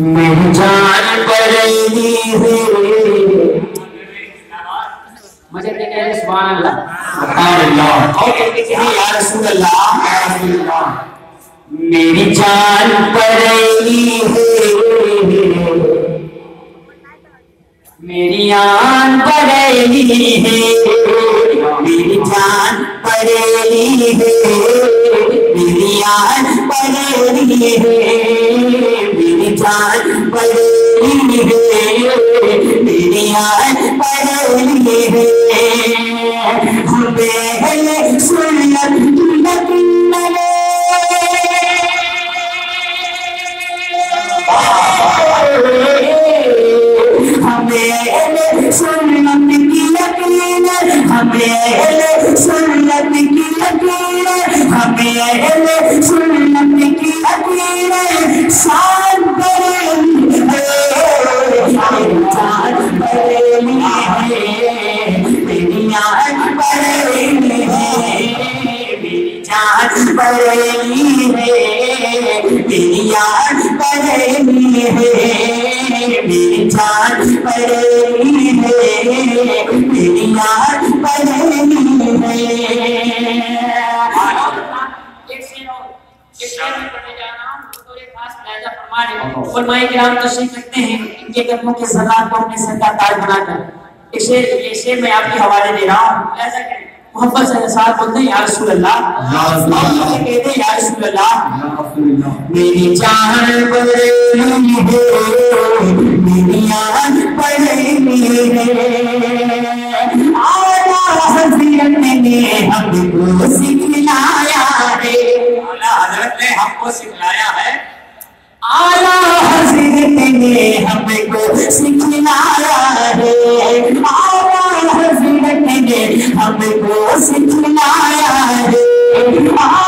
میری جان پڑی ہے۔ مجھے کہتے ہیں سبحان اللہ۔ سبحان اللہ۔ اور کہتے ہیں یا رسول اللہ یا رسول اللہ۔ میری جان پڑی ہے۔ میری آن پڑی ہے۔ میری جان پڑی ہے۔ میری آن پڑی ہے۔ میری پڑی ہے میری آن پڑی ہے ہمیں سنت ہمیں سنت کی یقین ہمیں سنت کی یقین ہمیں سنت کی یقین شان جان ہے میری آن بریلی ہے میری جان پڑی ہے میری یاد پڑی ہے فرمائے کرام تشریف رکھتے ہیں، ان کے قدموں کے سردار کو اپنے سر کا تاج بنا کر۔ ایک شعر میں آپ کے حوالے دے رہا ہوں، ایسا کہ محبت سے ساتھ بولتے ہیں یا رسول اللہ یا رسول اللہ۔ کہتے ہیں یا رسول اللہ اللہ۔ میری جان بڑی ہے میری جان بڑی ہے آلہ حضرت نے ہم کو سکھلایا ہے۔ اعلیٰ حضرت نے ہم کو سکھلایا ہے۔ آلہ حضرت نے ہم کو سکھلایا ہے۔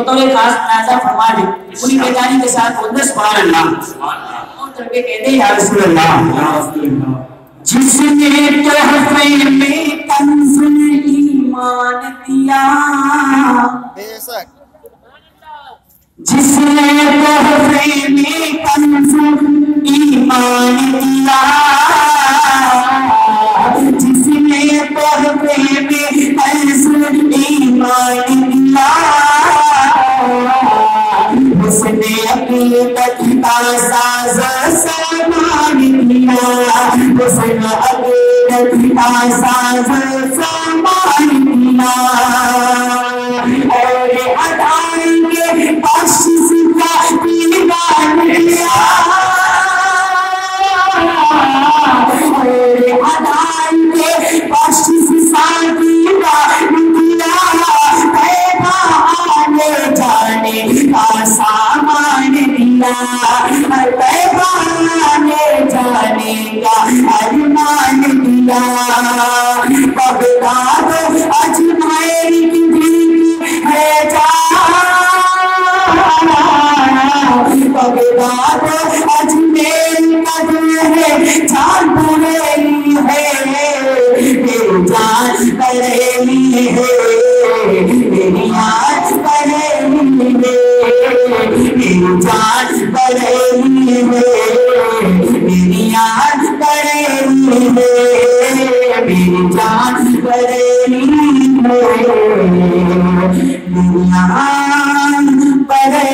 بطور خاص نازا فرما دے۔ پوری بیداری کے ساتھ بولتے سبحان اللہ۔ اور تربیت کہتے ہیں یا رسول اللہ۔ جس نے تحفے میں کنز ایمان دیا۔ جس نے تحفے میں کنز ایمان دیا۔ عقیدت مرتبہ جانے کا ارمان دیا بغداد اجمیر کی ہے جانا بغداد اجمیر کا دل ہے جان پوری ہے جان جہان پڑے